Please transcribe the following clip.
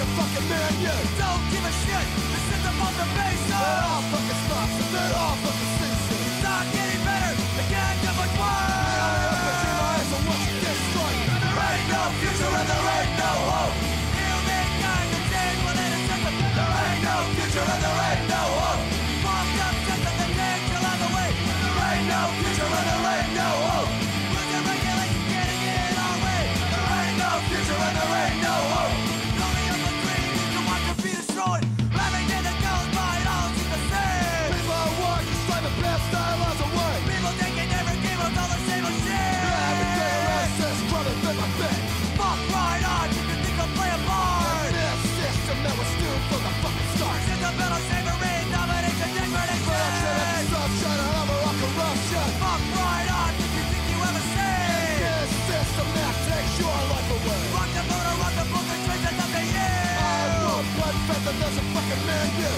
a fucking man, you don't give a shit. This is about the basis. They're all fucking sluts. They're. a fucking man, yeah.